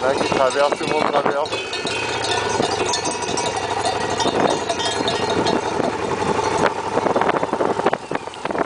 né? Que Tadel filmou o Tadel.